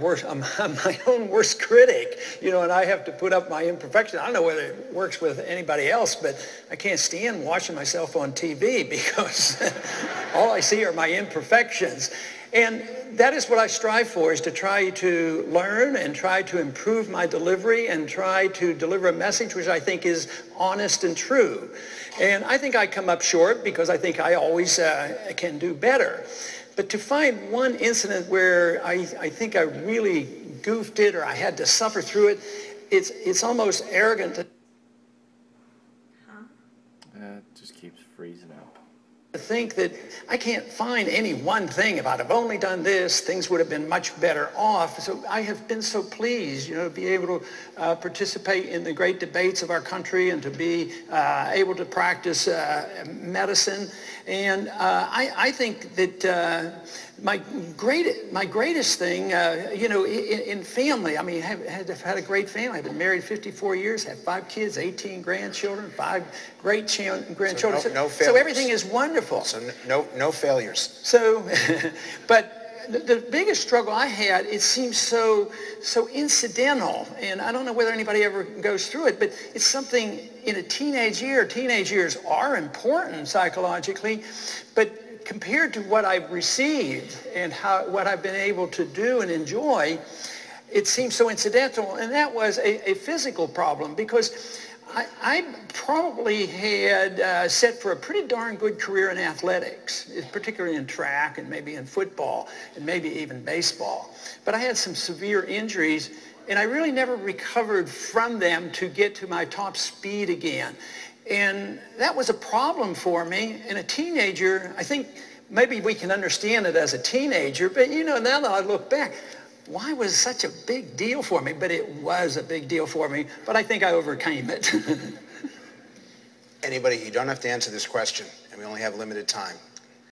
worst, I'm, I'm, my own worst critic, you know, and I have to put up my imperfections. I don't know whether it works with anybody else, but I can't stand watching myself on TV because all I see are my imperfections. And that is what I strive for, is to try to learn and try to improve my delivery and try to deliver a message which I think is honest and true. And I think I come up short because I think I always uh, can do better. But to find one incident where I, I think I really goofed it or I had to suffer through it, it's, it's almost arrogant to Huh? Uh, it just keeps freezing up. Think that I can't find any one thing if I'd have only done this, things would have been much better off. So I have been so pleased, you know, to be able to uh, participate in the great debates of our country and to be uh, able to practice uh, medicine. And uh, I, I think that uh, my great, my greatest thing, uh, you know, in, in family. I mean, have, have had a great family. I've been married 54 years, have five kids, 18 grandchildren, five great cha- grandchildren. no- no so everything is wonderful. So no, no failures. So, but the, the biggest struggle I had, it seems so, so incidental, and I don't know whether anybody ever goes through it, but it's something in a teenage year. Teenage years are important psychologically, but compared to what I've received and how, what I've been able to do and enjoy, it seems so incidental. And that was a, a physical problem because I, I probably had uh, set for a pretty darn good career in athletics, particularly in track and maybe in football and maybe even baseball. But I had some severe injuries and I really never recovered from them to get to my top speed again. And that was a problem for me. And a teenager, I think maybe we can understand it as a teenager, but you know, now that I look back, why was such a big deal for me? But it was a big deal for me, but I think I overcame it. Anybody, you don't have to answer this question, and we only have limited time.